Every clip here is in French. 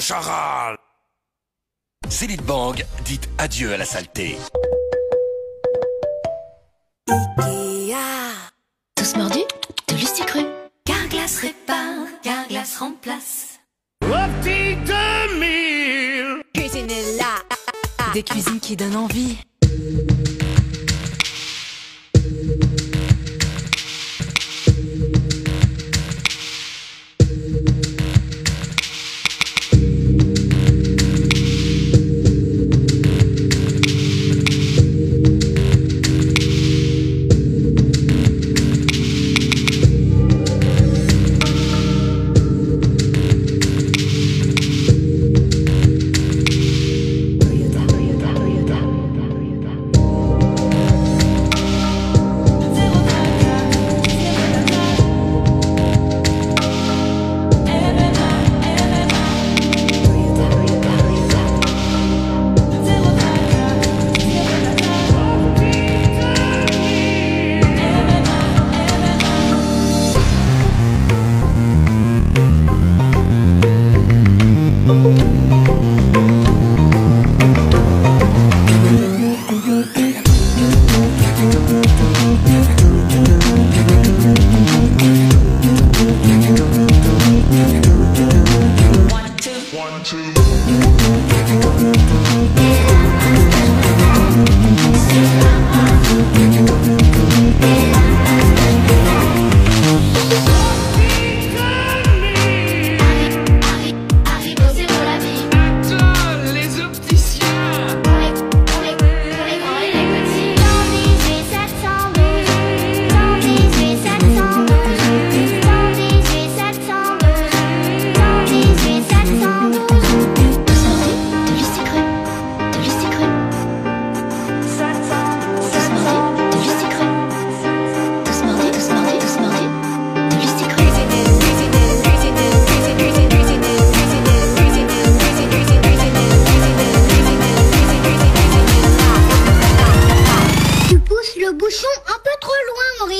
charal Céline Bang, dites adieu à la saleté. Ikea. Tous mordus de Lusticru. Carglass répare, Carglass remplace. Cuisinella. Des cuisines qui donnent envie.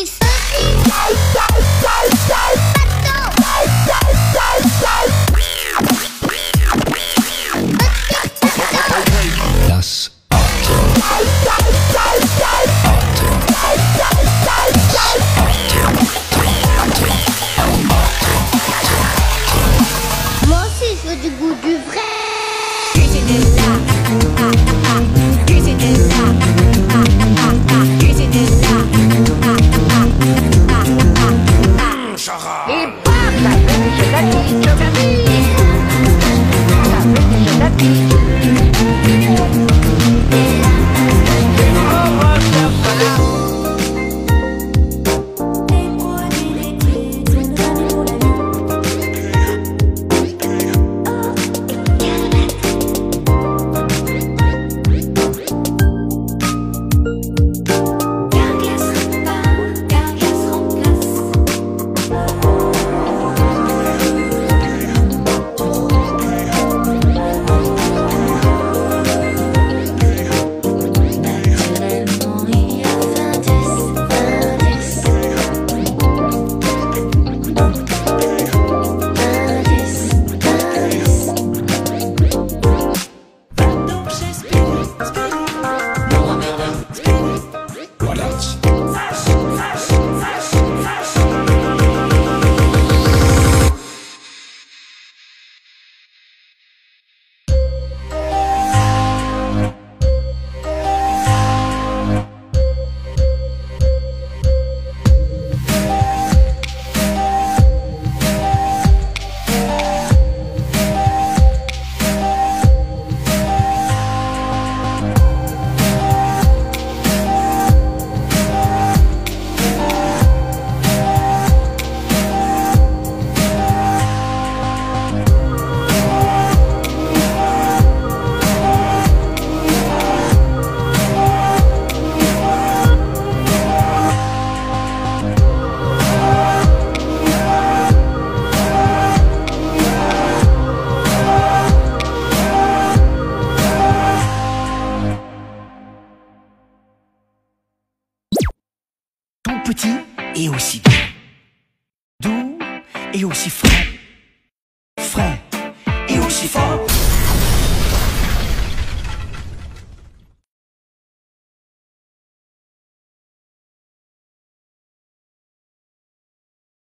Das Outro. Outro. Outro. Outro. Outro. Outro. fresh, fresh. Petit et aussi doux. Doux et aussi frais.